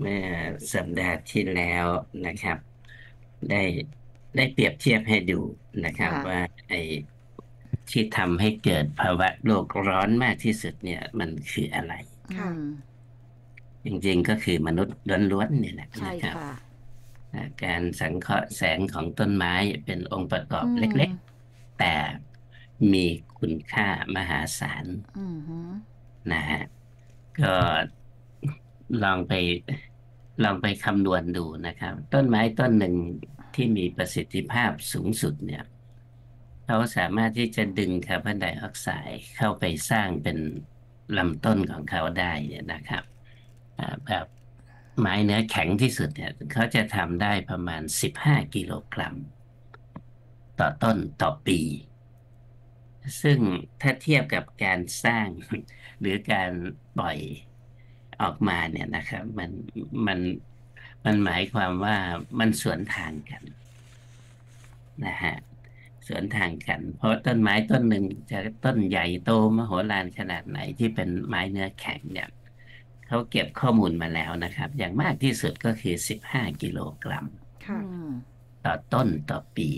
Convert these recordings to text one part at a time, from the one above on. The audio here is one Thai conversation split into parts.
เมื่อสัปดาห์ที่แล้วนะครับ ได้ได้เปรียบเทียบให้ดูนะครับค่ะว่าไอ้ที่ทำให้เกิดภาวะโลกร้อนมากที่สุดเนี่ย มันคืออะไรอืมจริงๆก็คือมนุษย์ล้วนๆเนี่ยแหละใช่นะครับค่ะอ่าการสังเคราะห์แสงของต้นไม้เป็นองค์ประกอบอืมเล็กๆ แต่มีคุณค่ามหาศาลอืมฮึนะฮะก็ ลองไปลองไปคำนวณดูนะครับ ต้นไม้ต้นหนึ่งที่มีประสิทธิภาพสูงสุดเนี่ยเขาสามารถที่จะดึงคาร์บอนไดออกไซด์เข้าไปสร้างเป็นลำต้นของเขาได้เนี่ยนะครับแบบไม้เนื้อแข็งที่สุดเนี่ยเขาจะทำได้ประมาณ 15 กิโลกรัม ต่อต้นต่อปี ซึ่งถ้าเทียบกับการสร้างหรือการปล่อย ออกมาเนี่ยนะครับ มันมันมันหมายความว่ามันสวนทางกันนะฮะสวนทางกัน เพราะต้นไม้ต้นหนึ่งจะต้นใหญ่โตมโหฬารขนาดไหนที่เป็นไม้เนื้อแข็งเนี่ยเขาเก็บข้อมูลมาแล้วนะครับ อย่างมากที่สุดก็คือ15กิโลกรัมค่ะอืมต่อต้นต่อปี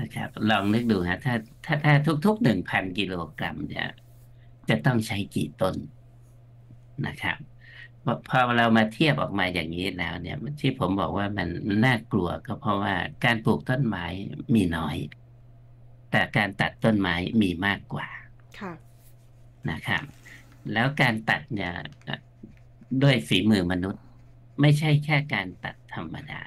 นะครับ ลองนึกดูฮะถ้าถ้าถ้าทุกๆหนึ่งพันกิโลกรัมเนี่ย จะต้องใช้กี่ต้น นะครับพอพอเรามาเทียบออกมาอย่างนี้แล้วเนี่ยที่ผมบอกว่ามันน่ากลัวก็เพราะว่าการปลูกต้นไม้มีน้อย แต่การตัดต้นไม้มีมากกว่าค่ะนะครับ แล้วการตัดเนี่ยด้วยฝีมือมนุษย์ ไม่ใช่แค่การตัดธรรมดา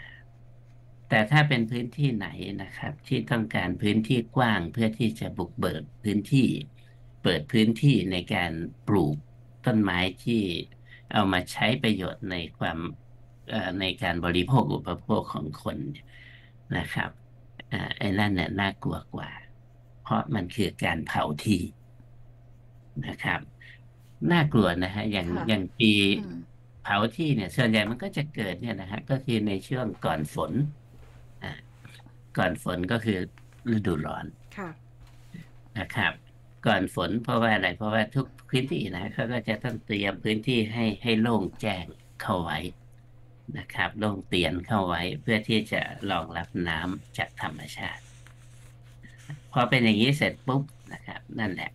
แต่ถ้าเป็นพื้นที่ไหนนะครับ ที่ต้องการพื้นที่กว้างเพื่อที่จะบุกเบิกพื้นที่ เปิดพื้นที่ในการปลูก ต้นไม้ที่เอามาใช้ประโยชน์ในความเอ่อในการบริโภคอุปโภคของคนเนี่ยนะครับอ่าไอ้นั่นเนี่ยน่ากลัวกว่า เพราะมันคือการเผาที่นะครับน่ากลัวนะฮะอย่างค่ะอย่างปีอืมเผาที่เนี่ย ส่วนใหญ่มันก็จะเกิดเนี่ยนะฮะก็คือในช่วงก่อนฝนอ่าก่อนฝนก็คือฤดูร้อนค่ะนะครับ ก่อนฝนเพราะว่าอะไร เพราะว่าทุกพื้นที่นะเขาก็จะต้องเตรียมพื้นที่ให้ให้โล่งแจ้งเข้าไว้นะครับ โล่งเตียนเข้าไว้เพื่อที่จะรองรับน้ำจากธรรมชาติ พอเป็นอย่างนี้เสร็จปุ๊บนะครับ นั่นแหละ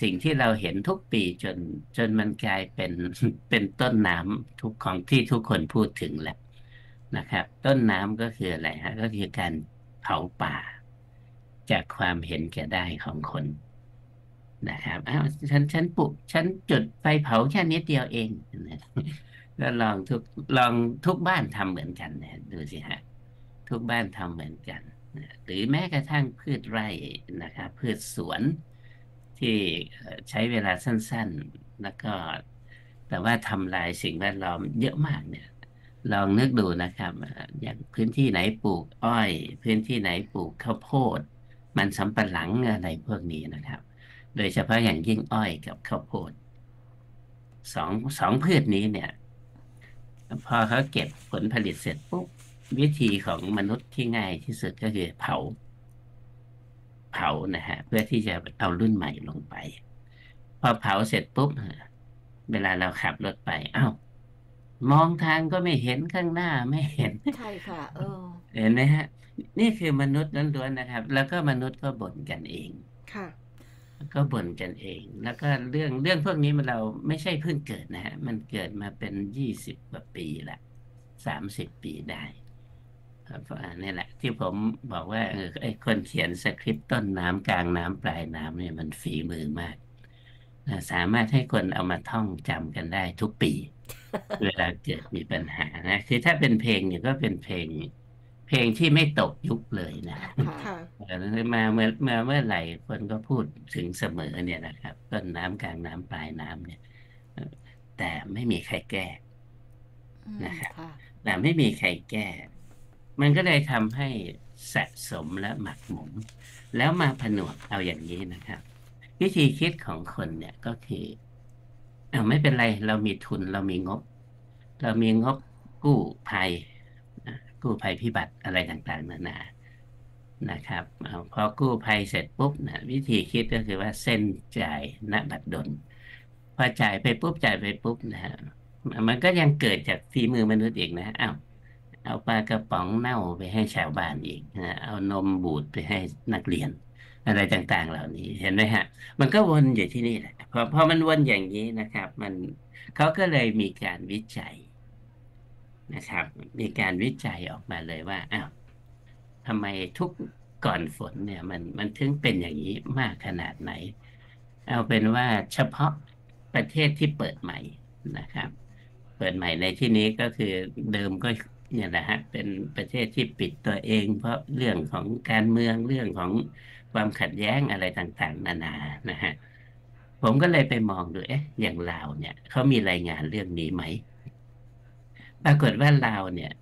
สิ่งที่เราเห็นทุกปีจนจนมันกลายเป็นเป็นต้นน้ำทุกของที่ทุกคนพูดถึงแหละนะครับ ต้นน้ำก็คืออะไรฮะก็คือการเผาป่า จากความเห็นแก่ได้ของคน นะครับอ้าวฉันฉันปลูกฉันจุดไฟเผาแค่นิดเดียวเองนะก็ลองทุกลองทุกบ้านทำเหมือนกันนะดูสิฮะทุกบ้านทำเหมือนกันหรือแม้กระทั่งพืชไร่นะครับพืชสวนที่ใช้เวลาสั้น ๆ แล้วก็ แต่ว่าทำลายสิ่งแวดล้อมเยอะมากเนี่ย ลองนึกดูนะครับ อย่างพื้นที่ไหนปลูกอ้อย พื้นที่ไหนปลูกข้าวโพด มันสำปะหลังอะไรพวกนี้นะครับ โดยเฉพาะอย่างยิ่งอ้อยกับข้าวโพดสองสองพืชนี้เนี่ย พอเขาเก็บผลผลิตเสร็จปุ๊บวิธีของมนุษย์ที่ง่ายที่สุดก็คือเผา เผานะฮะ เพื่อที่จะเอารุ่นใหม่ลงไป พอเผาเสร็จปุ๊บเวลาเราขับรถไป เอ้ามองทางก็ไม่เห็นข้างหน้าไม่เห็นใช่ค่ะ เออ เห็นไหมฮะ นี่คือมนุษย์ล้วนๆนะครับ แล้วก็มนุษย์ก็บ่นกันเอง ค่ะ ก็บ่นกันเอง แล้วก็เรื่องเรื่องพวกนี้มันเราไม่ใช่เพิ่งเกิดนะฮะ มันเกิดมาเป็นยี่สิบกว่าปีละสามสิบปีได้ครับอ่านี่แหละ ที่ผมบอกว่าเออไอ้คนเขียนสคริปต์ต้นน้ำกลางน้ำปลายน้ำเนี่ยมันฝีมือมากอ่าสามารถให้คนเอามาท่องจำกันได้ทุกปี เวลาเกิดมีปัญหานะ คือถ้าเป็นเพลงเนี่ยก็เป็นเพลง เพลงที่ไม่ตกยุคเลยนะค่ะค่ะเออมาเมื่อมาเมื่อไหร่คนก็พูดถึงเสมอเนี่ยนะครับ ต้นน้ำกลางน้ำปลายน้ำเนี่ยเออแต่ไม่มีใครแก้อืมนะครับค่ะแต่ไม่มีใครแก้ มันก็เลยทำให้สะสมและหมักหมม แล้วมาผนวกเอาอย่างนี้นะครับ วิธีคิดของคนเนี่ยก็คือเอาไม่เป็นไร เรามีทุนเรามีงบ เรามีงบกู้ภัยอะ กู้ภัยพิบัติอะไรต่างๆนานานะครับพอกู้ภัยเสร็จปุ๊บนะวิธีคิดก็คือว่าเส้นจ่ายณบัตรดลพอจ่ายไปปุ๊บจ่ายไปปุ๊บนะฮะมันก็ยังเกิดจากฝีมือมนุษย์อีกนะอ้าวเอาปลากระป๋องเน่าไปให้ชาวบ้านอีกนะเอานมบูดไปให้นักเรียน อะไรต่างๆ เหล่านี้เห็นไหมฮะ มันก็วนอยู่ที่นี่แหละพอพอมันวนอย่างนี้นะครับ มันเขาก็เลยมีการวิจัย นะครับ มีการวิจัยออกมาเลยว่าอ้าวทำไมทุกก่อนฝนเนี่ยมันมันถึงเป็นอย่างนี้มากขนาดไหน เอาเป็นว่าเฉพาะประเทศที่เปิดใหม่นะครับ เปิดใหม่ในที่นี้ก็คือเดิมก็เนี่ยนะฮะเป็นประเทศที่ปิดตัวเอง เพราะเรื่องของการเมืองเรื่องของความขัดแย้งอะไรต่างๆ นานานะฮะผมก็เลยไปมองดูเอ๊ะอย่างลาวเนี่ยเขามีรายงานเรื่องนี้ไหม ปรากฏว่าลาวเนี่ย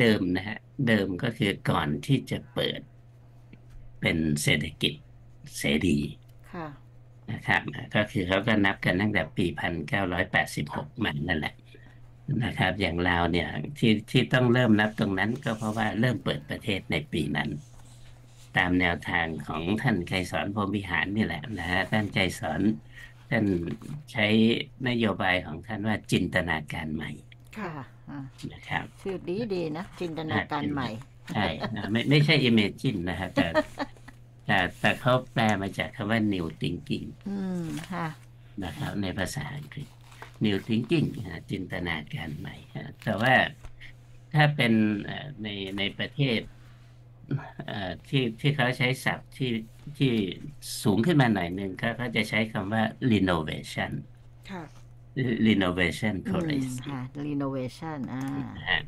เดิมนะฮะ เดิมก็คือก่อนที่จะเปิด เป็นเศรษฐกิจเสรีค่ะนะครับก็คือเขาก็นับกันตั้งแต่ปีพันเก้าร้อยแปดสิบหกมันนั่นแหละนะครับ อย่างลาวเนี่ยที่ที่ต้องเริ่มนับตรงนั้นก็เพราะว่าเริ่มเปิดประเทศในปีนั้น ตามแนวทางของท่านไกรสอนพรหมวิหารนี่แหละนะฮะท่านไกรสอนท่านใช้นโยบายของท่านว่าจินตนาการใหม่ ค่ะอ่านะครับชื่อดีดีๆนะ จินตนาการใหม่ ใช่นะไม่ไม่ใช่ imagine นะฮะแต่แต่แต่เขาแปลมาจากคำว่า new thinking อืมค่ะนะครับในภาษาอังกฤษ new thinking นะฮะจินตนาการใหม่ฮะแต่ว่าถ้าเป็นเอ่อในในประเทศเอ่อที่ที่เขาใช้ศัพท์ที่ที่สูงขึ้นมาหน่อยหนึ่งก็เขาจะใช้คำว่า renovation ค่ะ renovation อืม policy ค่ะ renovation อ่านะฮะ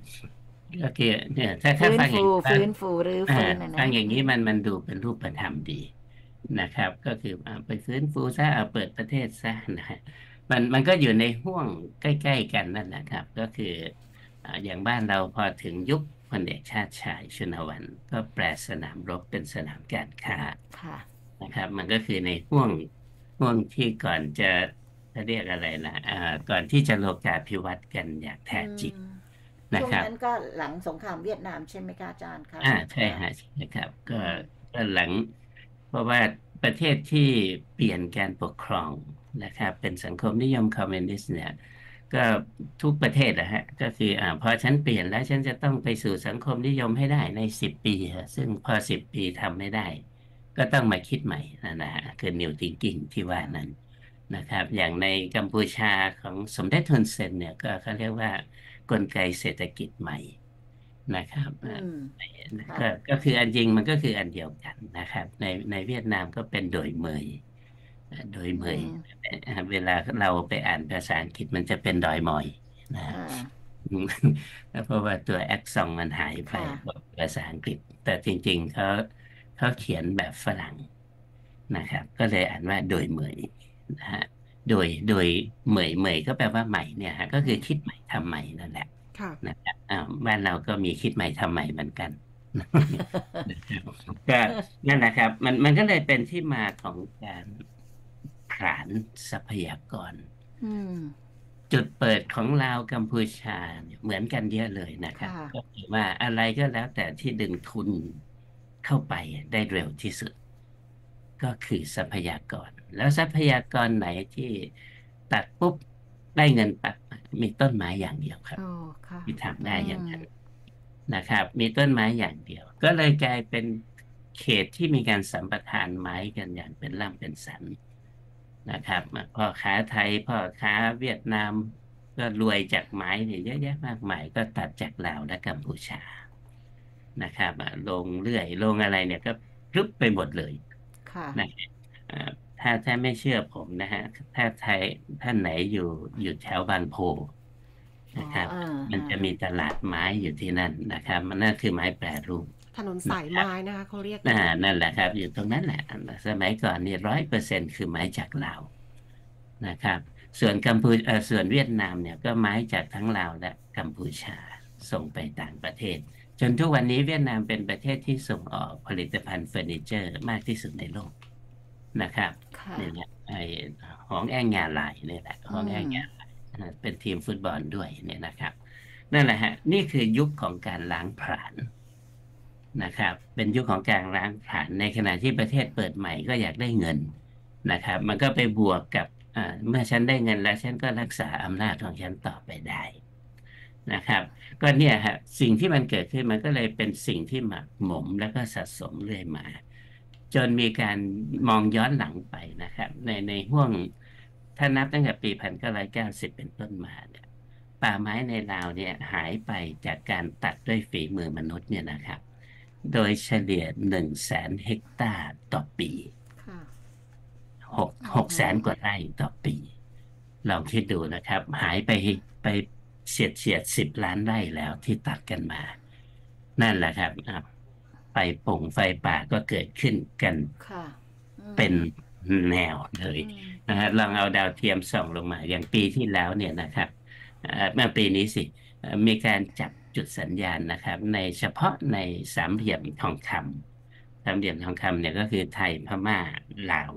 ก็คือเนี่ย ถ้าถ้าฟื้นฟังอย่างฟูฟังฟื้นฟูหรืออ่าฟื้นนะฟันะงอย่างนี้มันมันดูเป็นรูปธรรมดีนะครับ ก็คืออ่าไปฟื้นฟูซะเอาเปิดประเทศซะนะฮะมันมันก็อยู่ในห่วงใกล้ ๆ กันนั่นแหละครับ ก็คืออ่าอย่างบ้านเราพอถึงยุคพลเอกชาติชายชุนวัน ก็แปลสนามรบเป็นสนามการค้าค่ะนะครับ มันก็คือในห่วงห่วงที่ก่อนจะ จะเรียกอะไรนะอ่าก่อนที่จะโลกาภิวัตน์กันอย่างแท้จริงอืมนะช่วงครับนั้นก็หลังสงครามเวียดนามใช่ไหมคะอาจารย์คะอ่าใช่ฮะใช่ครับ ก็ก็หลัง เพราะว่าประเทศที่เปลี่ยนการปกครองนะครับ เป็นสังคมนิยมคอมมิวนิสต์เนี่ยก็ทุกประเทศนะฮะก็คืออ่าพอฉันเปลี่ยนแล้วฉันจะต้องไปสู่สังคมนิยมให้ได้ในสิบปีฮะซึ่งพอสิบปีทำไม่ได้ ก็ต้องมาคิดใหม่นะนะฮะคือ new thinking ที่ว่านั้น นะครับ อย่างในกัมพูชาของสมเด็จทุนเซนเนี่ยก็เขาเรียกว่ากลไกเศรษฐกิจใหม่นะครับอืมก็ก็คืออันจริงมันก็คืออันเดียวกันนะครับ ในในเวียดนามก็เป็นโดยเมยอ่าโดยเมยอืมอ่าเวลาเราไปอ่านภาษาอังกฤษมันจะเป็นดอยมอยนะอ่าอืมเพราะว่าตัวแอคซองมันหายไปค่ะกับภาษาอังกฤษ แต่จริงๆเขาเขาเขียนแบบฝรั่งนะครับ ก็เลยอ่านว่าโดยเมย นะฮะโดยโดยเมยเมยก็แปลว่าใหม่เนี่ยฮะก็คือคิดใหม่ทำใหม่นั่นแหละค่ะนะครับอ้าวบ้านเราก็มีคิดใหม่ทำใหม่เหมือนกันนะครับก็นั่นแหละครับ มันมันก็เลยเป็นที่มาของการผลาญทรัพยากรอืมจุดเปิดของลาวกัมพูชาเนี่ยเหมือนกันเยอะเลยนะครับค่ะก็คือว่าอะไรก็แล้วแต่ที่ดึงทุนเข้าไปได้เร็วที่สุด ก็คือทรัพยากร แล้วทรัพยากรไหนที่ตัดปุ๊บได้เงินปัดมีต้นไม้อย่างเดียวครับโอ้ค่ะที่ทำได้อย่างนั้นอืมนะครับ มีต้นไม้อย่างเดียว ก็เลยกลายเป็นเขตที่มีการสัมปทานไม้กันอย่างเป็นล่ำเป็นสันนะครับพ่อค้าไทยพ่อค้าเวียดนาม ก็รวยจากไม้เนี่ยเยอะแยะมากมายก็ตัดจากลาวและกัมพูชานะครับอะลงเรื่อยลงอะไรเนี่ยก็พรึบไปหมดเลย ค่ะนะอ่าถ้าถ้าไม่เชื่อผมนะฮะ ถ้าไทยท่านไหนอยู่อยู่แถวบางโพนะครับอ๋ออ่ามันจะมีตลาดไม้อยู่ที่นั่นนะครับ มันนั่นคือไม้แปรรูปถนนสายไม้นะคะเขาเรียกอ่านั่นแหละครับ อยู่ตรงนั้นแหละ สมัยก่อนนี่ร้อยเปอร์เซ็นคือไม้จากลาวนะครับ ส่วนกัมพูเอ่อส่วนเวียดนามเนี่ยก็ไม้จากทั้งลาวและกัมพูชาส่งไปต่างประเทศ จนทุกวันนี้เวียดนามเป็นประเทศที่ส่งออกผลิตภัณฑ์เฟอร์นิเจอร์มากที่สุดในโลกนะครับค่ะนี่แหละไอ้หองแองงาลายนี่แหละหองแองงาลายอ่าเป็นทีมฟุตบอลด้วยเนี่ยนะครับ นั่นแหละฮะนี่คือยุคของการล้างผลาญนะครับ เป็นยุคของการล้างผลาญในขณะที่ประเทศเปิดใหม่ก็อยากได้เงินนะครับ มันก็ไปบวกกับอ่าเมื่อฉันได้เงินแล้วฉันก็รักษาอำนาจของฉันต่อไปได้ นะครับก็เนี่ยฮะสิ่งที่มันเกิดขึ้นมันก็เลยเป็นสิ่งที่หมักหมมแล้วก็สะสมเรื่อยมา จนมีการมองย้อนหลังไปนะครับ ในในห่วงถ้านับตั้งแต่ปีพันเก้าร้อยเก้าสิบเป็นต้นมาเนี่ยป่าไม้ในลาวเนี่ยหายไปจากการตัดด้วยฝีมือมนุษย์เนี่ยนะครับ โดยเฉลี่ยหนึ่งแสนเฮกตาร์ต่อปีค่ะหกหกแสนกว่าไร่ต่อปีลองคิดดูนะครับ หายไปไป เฉียดเฉียดสิบล้านไร่แล้วที่ตัดกันมา นั่นแหละครับอะไฟป่งไฟป่าก็เกิดขึ้นกันค่ะอืมเป็นแนวเลยอืมนะฮะลองเอาดาวเทียมส่องลงมา อย่างปีที่แล้วเนี่ยนะครับเอ่อเมื่อปีนี้สิเอ่อมีการจับจุดสัญญาณนะครับ ในเฉพาะในสามเหลี่ยมทองคำสามเหลี่ยมทองคำเนี่ยก็คือไทยพม่าลาว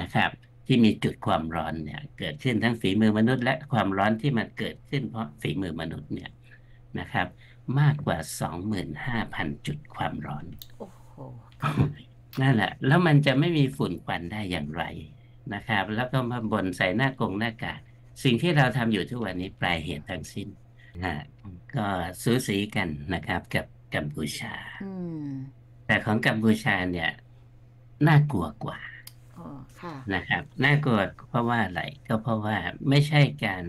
นะครับ ที่มีจุดความร้อนเนี่ย เกิดขึ้นทั้งฝีมือมนุษย์ และความร้อนที่มันเกิดขึ้นเพราะฝีมือมนุษย์เนี่ยนะครับ มากกว่า25,000จุดความร้อนโอ้โหนั่นแหละ แล้วมันจะไม่มีฝุ่นควันได้อย่างไรนะครับ แล้วก็มาบ่นใส่หน้ากงหน้ากากสิ่งที่เราทำอยู่ทุกวันนี้ปลายเหตุทั้งสิ้นนะฮะก็สูสีกันนะครับ กับกัมพูชาอืมแต่ของกัมพูชาเนี่ยน่ากลัวกว่าอ๋อ ค่ะนะครับน่ากลัวเพราะว่าอะไรก็เพราะว่าไม่ใช่การ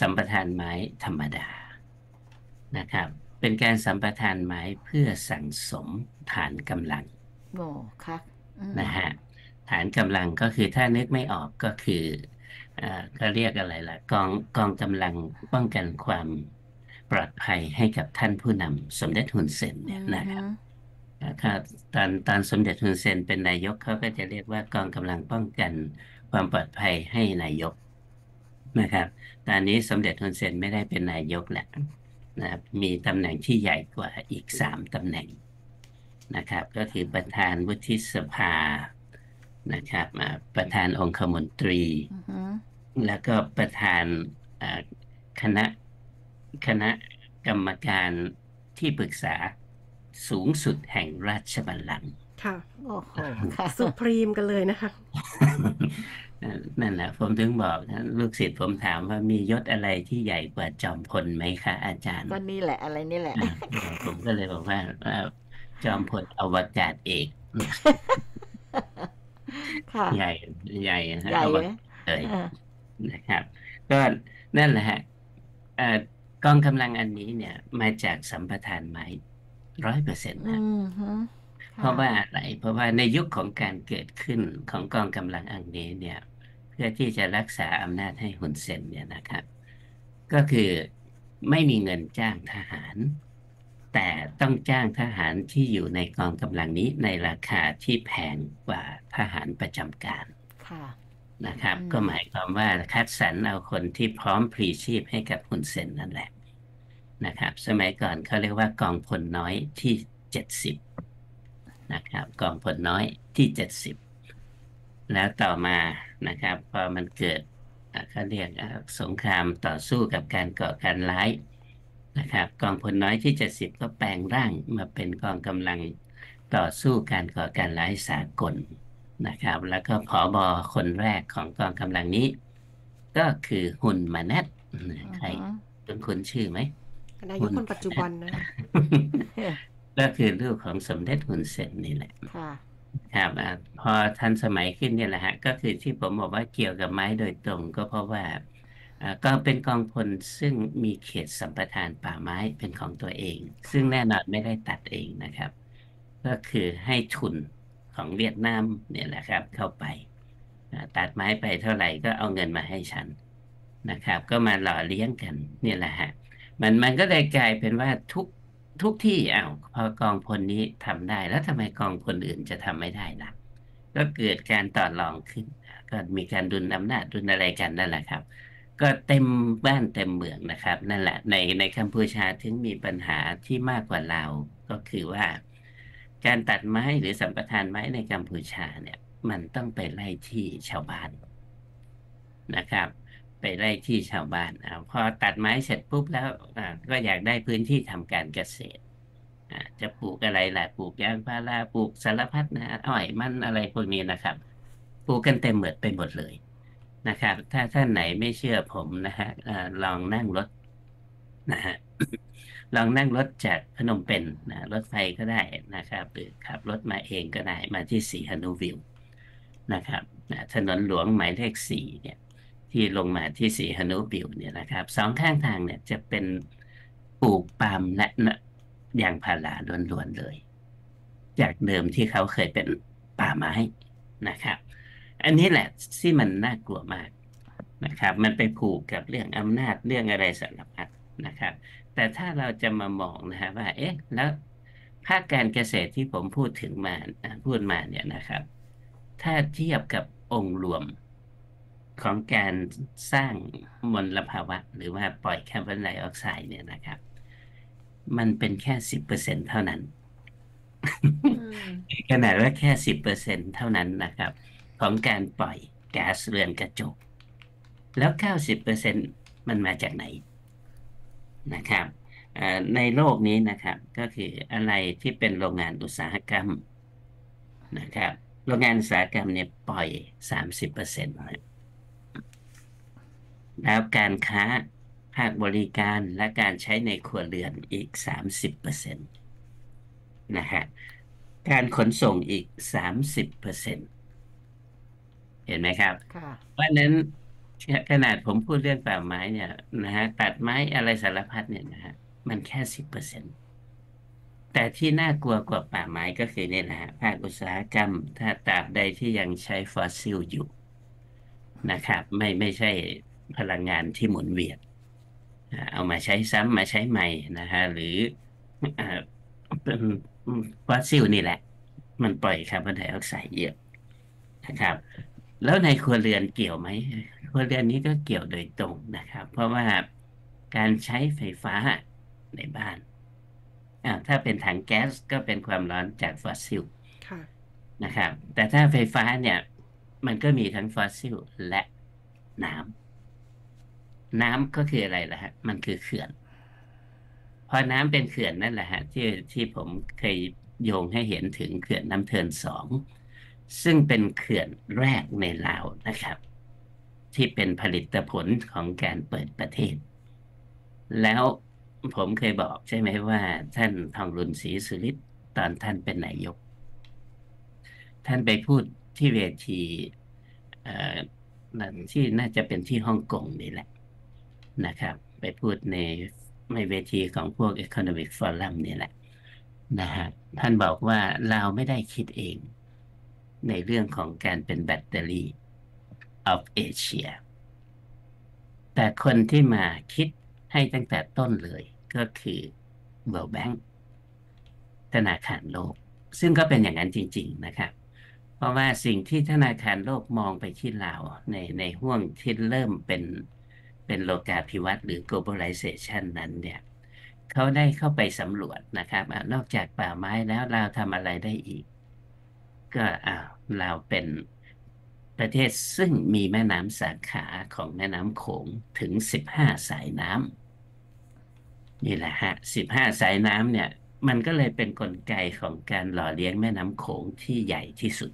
สัมปทานไม้ธรรมดานะครับ เป็นการสัมปทานไม้เพื่อสั่งสมฐานกำลังโอ้ค่ะอืมนะฮะฐานกำลังก็คือถ้านึกไม่ออกก็คืออ่าก็เรียกอะไรล่ะกองกองกำลังป้องกันความปลอดภัยให้กับท่านผู้นำสมเด็จฮุนเซนเนี่ยนะครับ อืมนะครับตอนตอนสมเด็จฮุนเซนเป็นนายกเขาก็จะเรียกว่ากองกำลังป้องกันความปลอดภัยให้นายกนะครับ ตอนนี้สมเด็จฮุนเซนไม่ได้เป็นนายกแล้วนะครับมีตำแหน่งที่ใหญ่กว่าอีกสามตำแหน่งนะครับ ก็คือประธานวุฒิสภานะครับอ่าประธานองคมนตรีอืมแล้วก็ประธานอ่าคณะคณะกรรมการที่ปรึกษา สูงสุดแห่งราชบัลลังก์ค่ะโอ้โหค่ะสุพรีมกันเลยนะคะเอ่อนั่นแหละผมถึงบอกนะลูกศิษย์ผมถามว่ามียศอะไรที่ใหญ่กว่าจอมพลไหมคะอาจารย์ก็นี่แหละอะไรนี่แหละอ่าผมก็เลยบอกว่าเอ่อจอมพลอวกาศเอกค่ะใหญ่ใหญ่นะฮะใหญ่อวไหมกาศเลยอ่านะครับ ก็นั่นแหละฮะเอ่อกองกำลังอันนี้เนี่ย มาจากสัมปทานไม้ ร้อยเปอร์เซ็นต์อืนะมฮึเพราะว่าอะไรเพราะว่าในยุคของการเกิดขึ้นของกองกำลังอันนี้เนี่ย เพื่อที่จะรักษาอำนาจให้ฮุนเซนเนี่ยนะครับ ก็คือไม่มีเงินจ้างทหาร แต่ต้องจ้างทหารที่อยู่ในกองกำลังนี้ในราคาที่แพงกว่าทหารประจำการ ค่ะ นะครับอืมก็หมายความว่าคัดสรรเอาคนที่พร้อมพลีชีพให้กับฮุนเซนนั่นแหละ นะครับ สมัยก่อนเขาเรียกว่ากองพลน้อยที่เจ็ดสิบนะครับกองพลน้อยที่เจ็ดสิบแล้วต่อมานะครับพอมันเกิดอะเขาเรียกอะสงครามต่อสู้กับการก่อการร้ายนะครับ กองพลน้อยที่เจ็ดสิบก็แปลงร่างมาเป็นกองกำลังต่อสู้การก่อการร้ายสากลนะครับ แล้วก็ผอบอคนแรกของกองกำลังนี้ ก็คือฮุนมาเนตใครอือคุณคุ้นชื่อไหม นายกคนปัจจุบันนะคะฮึก็คือลูกของสมเด็จฮุนเซนนี่แหละค่ะครับอ่าพอทันสมัยขึ้นเนี่ยแหละฮะ ก็คือที่ผมบอกว่าเกี่ยวกับไม้โดยตรงก็เพราะว่าอ่าก็เป็นกองพลซึ่งมีเขตสัมปทานป่าไม้เป็นของตัวเอง ซึ่งแน่นอนไม่ได้ตัดเองนะครับ ก็คือให้ทุนของเวียดนามเนี่ยแหละครับ เข้าไปอ่าตัดไม้ไปเท่าไหร่ก็เอาเงินมาให้ฉันนะครับ ก็มาหล่อเลี้ยงกันเนี่ยแหละฮะ มันมันก็เลยกลายเป็นว่าทุกทุกที่อ้าวพอกองพลนี้ทำได้ แล้วทำไมกองพลอื่นจะทำไม่ได้ล่ะ ก็เกิดการต่อรองขึ้น ก็มีการดุลอำนาจดุลอะไรกันนั่นแหละครับ ก็เต็มบ้านเต็มเมืองนะครับ นั่นแหละ ในในกัมพูชาถึงมีปัญหาที่มากกว่าเราก็คือว่า การตัดไม้หรือสัมปทานไม้ในกัมพูชาเนี่ย มันต้องไปไล่ที่ชาวบ้านนะครับ ไปไล่ที่ชาวบ้านอาพอตัดไม้เสร็จปุ๊บแล้วอ่าก็อยากได้พื้นที่ทำการเกษตรอ่าจะปลูกอะไรล่ะปลูกยางพาราปลูกสารพัดนะอ้อยมันอะไรพวกนี้นะครับ ปลูกกันเต็มเหมือดไปหมดเลยนะครับ ถ้าท่านไหนไม่เชื่อผมนะฮะลองนั่งรถนะฮะลองนั่งรถจากพนมเปญนะรถไฟก็ได้นะครับหรือขับรถมาเองก็ได้มาที่สีหนุวิวนะครับนะถนนหลวงหมายเลขสี่เนี่ย ที่ลงมาที่สีหนุวิวเนี่ยนะครับสองข้างทางเนี่ยจะเป็นปลูกปาล์มและนะยางพาราล้วนๆเลย จากเดิมที่เขาเคยเป็นป่าไม้นะครับ อันนี้แหละที่มันน่ากลัวมากนะครับ มันไปผูกกับเรื่องอำนาจเรื่องอะไรสารพัดนะครับ แต่ถ้าเราจะมามองนะฮะว่า เอ๊ะ แล้วภาคการเกษตรที่ผมพูดถึงมาพูดมาเนี่ยนะครับ ถ้าเทียบกับองค์รวม ของการสร้างมลภาวะ หรือว่าปล่อยคาร์บอนไดออกไซด์เนี่ยนะครับ มันเป็นแค่สิบเปอร์เซ็นเท่านั้นขนาดว่าแค่สิบเปอร์เซ็นเท่านั้นนะครับ ของการปล่อยก๊าซเรือนกระจก แล้วเก้าสิบเปอร์เซ็นมันมาจากไหนนะครับเอ่อในโลกนี้นะครับ ก็คืออะไรที่เป็นโรงงานอุตสาหกรรมนะครับ โรงงานอุตสาหกรรมเนี่ยปล่อยสามสิบเปอร์เซ็นต์ แล้วการค้าภาคบริการและการใช้ในครัวเรือนอีกสามสิบเปอร์เซ็นต์นะฮะการขนส่งอีกสามสิบเปอร์เซ็นเห็นไหมครับค่ะเพราะฉะนั้นขนาดผมพูดเรื่องป่าไม้เนี่ยนะฮะตัดไม้อะไรสารพัดเนี่ยนะฮะมันแค่สิบเปอร์เซ็นแต่ที่น่ากลัวกว่าป่าไม้ก็คือเนี่ยนะฮะภาคอุตสาหกรรม ถ้าตราบใดที่ยังใช้ฟอสซิลอยู่นะครับ ไม่ไม่ใช่ พลังงานที่หมุนเวียนอ่าเอามาใช้ซ้ำมาใช้ใหม่นะฮะหรืออ่าเป็นฟอสซิลนี่แหละ มันปล่อยคาร์บอนไดออกไซด์เยอะนะครับ แล้วในครัวเรือนเกี่ยวไหมครัวเรือนนี้ก็เกี่ยวโดยตรงนะครับ เพราะว่าการใช้ไฟฟ้าในบ้านอ่าถ้าเป็นถังแก๊สก็เป็นความร้อนจากฟอสซิลค่ะนะครับ แต่ถ้าไฟฟ้าเนี่ย มันก็มีทั้งฟอสซิลและน้ำ น้ำก็คืออะไรล่ะฮะ มันคือเขื่อน พอน้ำเป็นเขื่อนนั่นแหละฮะ ที่ที่ผมเคยโยงให้เห็นถึงเขื่อนน้ำเทินสองซึ่งเป็นเขื่อนแรกในลาวนะครับ ที่เป็นผลิตผลของการเปิดประเทศ แล้วผมเคยบอกใช่ไหมว่า ท่านทองรุนศรีสุริตตอนท่านเป็นนายก ท่านไปพูดที่เวทีเอ่อนั่นที่น่าจะเป็นที่ฮ่องกงนี่แหละ นะครับ ไปพูดในในเวทีของพวก Economic Forum นี่แหละนะฮะท่านบอกว่าเราไม่ได้คิดเอง ในเรื่องของการเป็นแบตเตอรี่ of Asia แต่คนที่มาคิดให้ตั้งแต่ต้นเลยก็คือ World Bank ธนาคารโลก ซึ่งก็เป็นอย่างนั้นจริง ๆ นะครับ เพราะว่าสิ่งที่ธนาคารโลกมองไปที่ลาวในในห่วงที่เริ่มเป็น เป็นโลกาภิวัตน์หรือ globalization นั้นเนี่ยเขาได้เข้าไปสำรวจนะครับอนอกจากป่าไม้แล้วเราทำอะไรได้อีก ก็อ้าวเราเป็นประเทศซึ่งมีแม่น้ำสาขาของแม่น้ำโขงถึง 15 สายน้ำนี่แหละฮะ 15 สายน้ำเนี่ย มันก็เลยเป็นกลไกของการหล่อเลี้ยงแม่น้ำโขงที่ใหญ่ที่สุด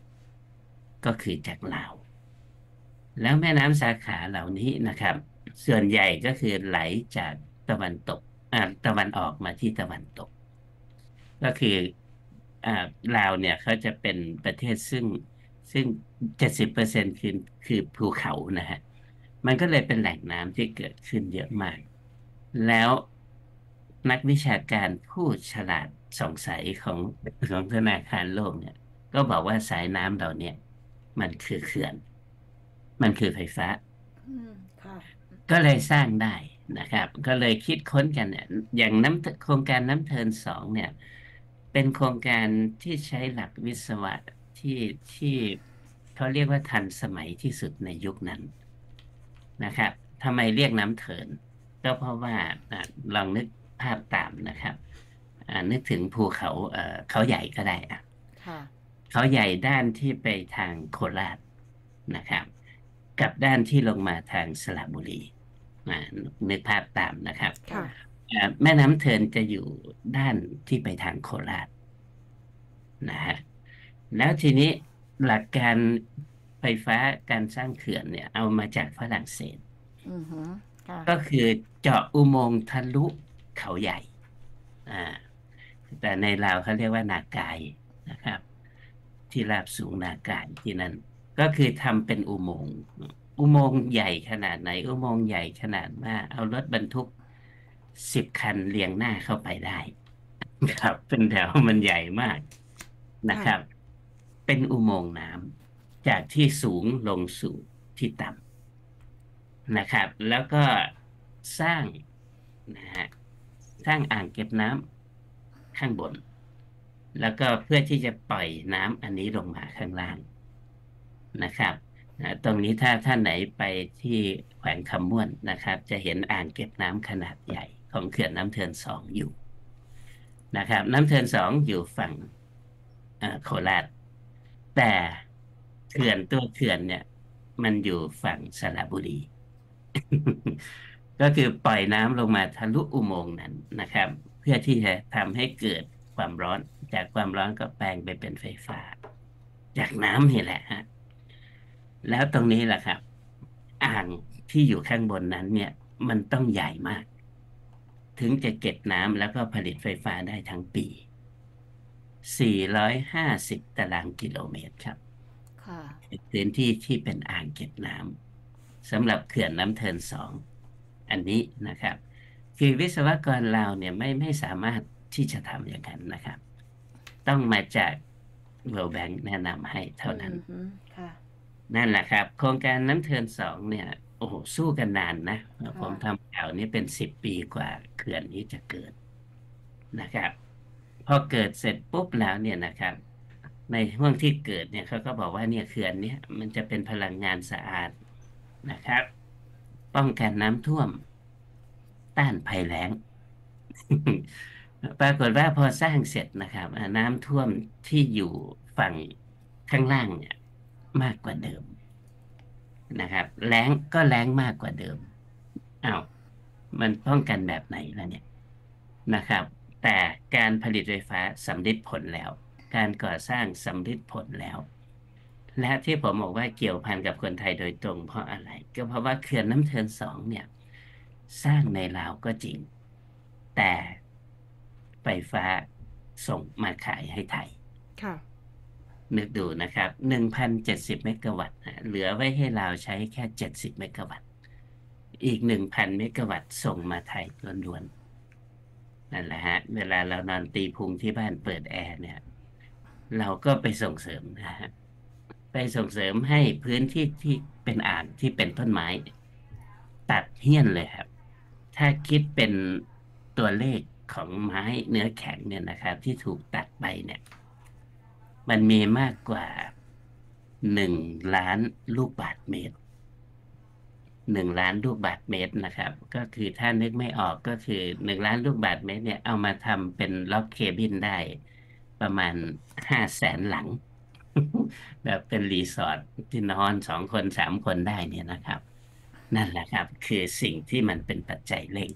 ก็คือจากลาว แล้วแม่น้ำสาขาเหล่านี้นะครับ ส่วนใหญ่ก็คือไหลจากตะวันตกอ่าตะวันออกมาที่ตะวันตก ก็คืออ่าลาวเนี่ยเขาจะเป็นประเทศซึ่งซึ่งเจ็ดสิบเปอร์เซ็นคือคือภูเขานะฮะมันก็เลยเป็นแหล่งน้ำที่เกิดขึ้นเยอะมาก แล้วนักวิชาการผู้ฉลาดสงสัยของของธนาคารโลกเนี่ย ก็บอกว่าสายน้ำเราเนี่ย มันคือเขื่อน มันคือไฟฟ้า ก็เลยสร้างได้นะครับ ก็เลยคิดค้นกันเนี่ยอย่างน้ำโครงการน้ำเทินสองเนี่ย เป็นโครงการที่ใช้หลักวิศวะที่ที่เขาเรียกว่าทันสมัยที่สุดในยุคนั้นนะครับทำไมเรียกน้ำเทิน ก็เพราะว่าอะลองนึกภาพตามนะครับอ่านึกถึงภูเขาเอ่อเขาใหญ่ก็ได้อะค่ะเขาใหญ่ด้านที่ไปทางโคราชนะครับ กับด้านที่ลงมาทางสระบุรี อ่านึกภาพตามนะครับค่ะอ่าแม่น้ำเทินจะอยู่ด้านที่ไปทางโคราชนะฮะแล้วทีนี้หลักการไฟฟ้าการสร้างเขื่อนเนี่ย เอามาจากฝรั่งเศสอือหือค่ะก็คือเจาะอุโมงค์ทะลุเขาใหญ่ อ่า แต่ในลาวเขาเรียกว่านากายนะครับ ที่ราบสูงนากายที่นั่นก็คือทำเป็นอุโมงค์ อุโมงค์ใหญ่ขนาดไหน อุโมงค์ใหญ่ขนาดว่าเอารถบรรทุกสิบคันเรียงหน้าเข้าไปได้ ครับ เป็นแถวมันใหญ่มากนะครับ เป็นอุโมงค์น้ำจากที่สูงลงสู่ที่ต่ำนะครับ แล้วก็สร้างนะฮะสร้างอ่างเก็บน้ำข้างบน แล้วก็เพื่อที่จะปล่อยน้ำอันนี้ลงมาข้างล่างนะครับ นะตรงนี้ถ้าท่านไหนไปที่แขวงคำม่วนนะครับ จะเห็นอ่างเก็บน้ำขนาดใหญ่ ของเขื่อนน้ำเทินสองอยู่นะครับ น้ำเทินสองอยู่ฝั่งโคราชแต่เขื่อนตัวเขื่อนเนี่ย มันอยู่ฝั่งสระบุรี ก็คือปล่อยน้ำลงมาทะลุอุโมงค์นั้นนะครับ เพื่อที่จะทำให้เกิดความร้อน จากความร้อนก็แปลงไปเป็นไฟฟ้า จากน้ำนี่แหละฮะ แล้วตรงนี้แหละครับ อ่างที่อยู่ข้างบนนั้น เนี่ย มันต้องใหญ่มาก ถึงจะเก็บน้ำแล้วก็ผลิตไฟฟ้าได้ทั้งปี 450 ตารางกิโลเมตรครับค่ะพื้นที่ที่เป็นอ่างเก็บน้ำสำหรับเขื่อนน้ำเทินสองอันนี้นะครับ คือวิศวกรเราเนี่ยไม่ไม่สามารถที่จะทำอย่างนั้นนะครับ ต้องมาจาก World Bank แนะนำให้เท่านั้นอือหือค่ะ นั่นแหละครับ โครงการน้ำเทินสองเนี่ย โอ้โหสู้กันนานนะผมทำข่าวนี้เป็นสิบปีกว่าเขื่อนนี้จะเกิดนะครับ พอเกิดเสร็จปุ๊บแล้วเนี่ยนะครับ ในห่วงที่เกิดเนี่ยเขาก็บอกว่าเนี่ยเขื่อนเนี่ยมันจะเป็นพลังงานสะอาดนะครับ ป้องกันน้ำท่วม ต้านภัยแล้งปรากฏว่าพอสร้างเสร็จนะครับ น้ำท่วมที่อยู่ฝั่งข้างล่างเนี่ย มากกว่าเดิมนะครับแล้งก็แล้งมากกว่าเดิมอ้าวมันป้องกันแบบไหนล่ะเนี่ยนะครับ แต่การผลิตไฟฟ้าสำลิดผลแล้ว การก่อสร้างสำลิดผลแล้ว และที่ผมบอกว่าเกี่ยวพันกับคนไทยโดยตรงเพราะอะไร ก็เพราะว่าเขื่อนน้ำเทินสองเนี่ย สร้างในลาวก็จริง แต่ไฟฟ้าส่งมาขายให้ไทย ค่ะ นึกดูนะครับหนึ่งพันเจ็ดสิบเมกะวัตต์เหลือไว้ให้เราใช้แค่เจ็ดสิบเมกะวัตต์ อีกหนึ่งพันเมกะวัตต์ส่งมาไทยล้วนๆ นั่นแหละฮะ เวลาเรานอนตีพุงที่บ้านเปิดแอร์เนี่ย เราก็ไปส่งเสริมนะฮะ ไปส่งเสริมให้พื้นที่ที่เป็นอ่างที่เป็นต้นไม้ ตัดเหี้ยนเลยครับ ถ้าคิดเป็นตัวเลขของไม้เนื้อแข็งเนี่ยนะครับ ที่ถูกตัดไปเนี่ย มันมีมากกว่าหนึ่งล้านลูกบาศก์เมตรหนึ่งล้านลูกบาศก์เมตรนะครับ ก็คือถ้านึกไม่ออกก็คือหนึ่งล้านลูกบาศก์เมตร เนี่ยเอามาทำเป็นล็อกเคบินได้ ประมาณห้าแสนหลัง แบบเป็นรีสอร์ทที่นอนสองคนสามคนได้เนี่ยนะครับ นั่นแหละครับ คือสิ่งที่มันเป็นปัจจัยเร่ง